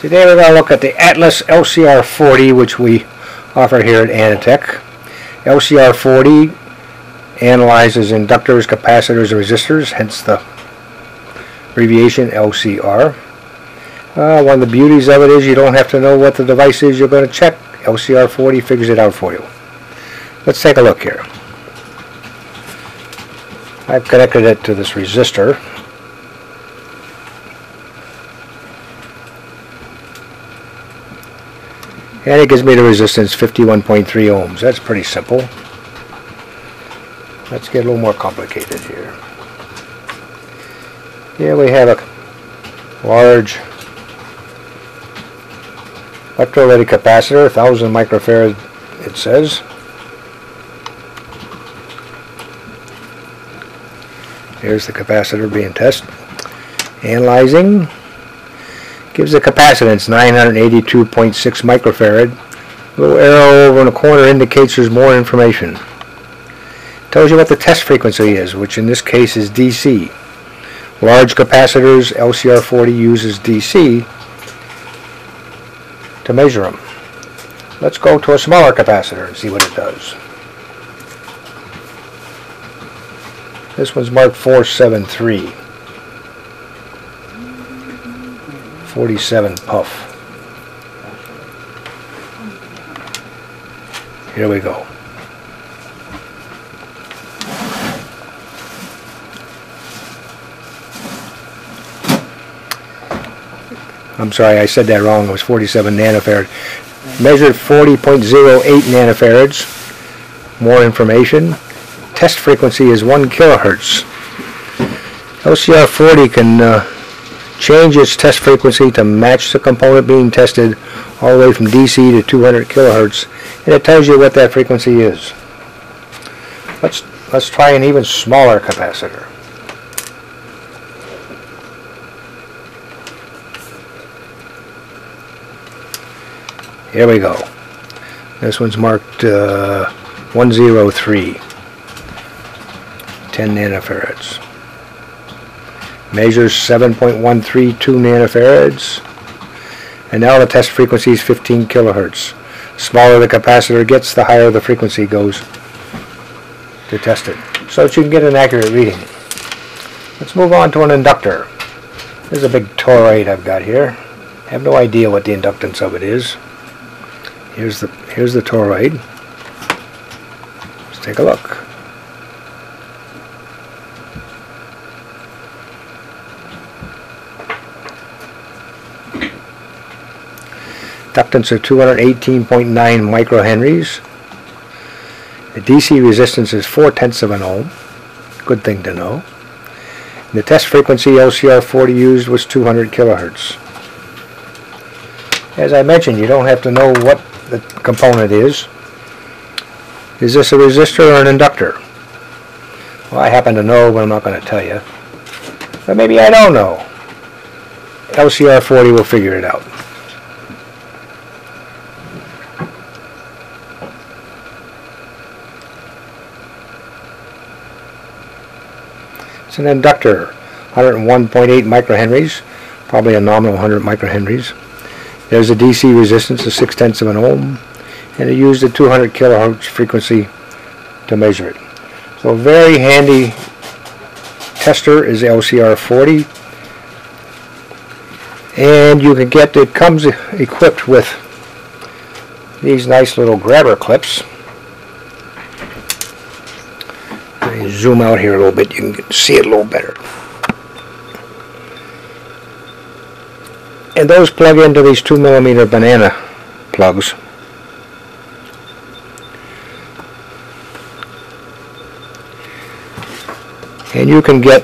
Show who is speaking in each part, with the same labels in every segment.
Speaker 1: Today we're going to look at the Atlas LCR40 which we offer here at AnaTek. LCR40 analyzes inductors, capacitors, and resistors, hence the abbreviation LCR. Uh, one of the beauties of it is you don't have to know what the device is you're going to check. LCR40 figures it out for you. Let's take a look here. I've connected it to this resistor. And it gives me the resistance 51.3 ohms. That's pretty simple. Let's get a little more complicated here. Here we have a large electrolytic capacitor, 1000 microfarad it says. Here's the capacitor being tested. Analyzing. Gives the capacitance 982.6 microfarad. A little arrow over in the corner indicates there's more information. Tells you what the test frequency is, which in this case is DC. Large capacitors, LCR40 uses DC to measure them. Let's go to a smaller capacitor and see what it does. This one's marked 473. 47 puff. Here we go. I'm sorry, I said that wrong. It was 47 nanofarad. Measured 40.08 nanofarads. More information. Test frequency is 1 kilohertz. LCR40 can uh, change its test frequency to match the component being tested all the way from DC to 200 kilohertz, and it tells you what that frequency is. Let's let's try an even smaller capacitor. Here we go. This one's marked uh, 103, 10 nanofarads. Measures 7.132 nanofarads. And now the test frequency is 15 kilohertz. Smaller the capacitor gets, the higher the frequency goes to test it. So that you can get an accurate reading. Let's move on to an inductor. This is a big toroid I've got here. I have no idea what the inductance of it is. Here's the here's the toroid. Let's take a look. Inductance of 218.9 microhenries. The DC resistance is 4 tenths of an ohm. Good thing to know. The test frequency LCR40 used was 200 kilohertz. As I mentioned, you don't have to know what the component is. Is this a resistor or an inductor? Well, I happen to know, but I'm not going to tell you. But maybe I don't know. LCR40 will figure it out. It's an inductor, 101.8 microhenries, probably a nominal 100 microhenries. There's a DC resistance of 6 tenths of an ohm, and it used a 200 kilohertz frequency to measure it. So a very handy tester is the LCR40, and you can get, it comes equipped with these nice little grabber clips. Zoom out here a little bit, you can see it a little better. And those plug into these 2 millimeter banana plugs. And you can get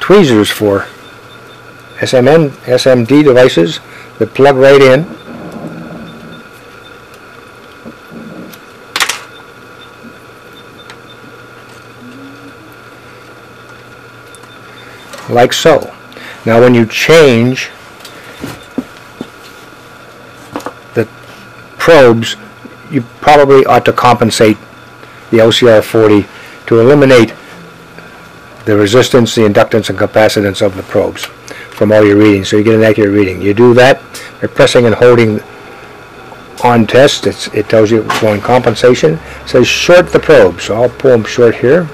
Speaker 1: tweezers for SMN, SMD devices that plug right in like so. Now when you change the probes, you probably ought to compensate the LCR40 to eliminate the resistance, the inductance, and capacitance of the probes from all your readings, so you get an accurate reading. You do that by pressing and holding on test. It's, it tells you it's going compensation. It says short the probe, so I'll pull them short here.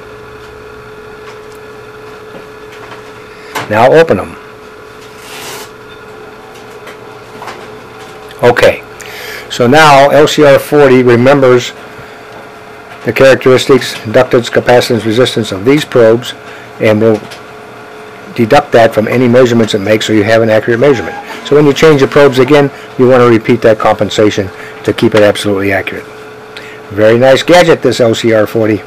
Speaker 1: Now open them. Okay, so now LCR 40 remembers the characteristics, inductance, capacitance, resistance of these probes, and will deduct that from any measurements it makes so you have an accurate measurement. So when you change the probes again, you want to repeat that compensation to keep it absolutely accurate. Very nice gadget, this LCR 40.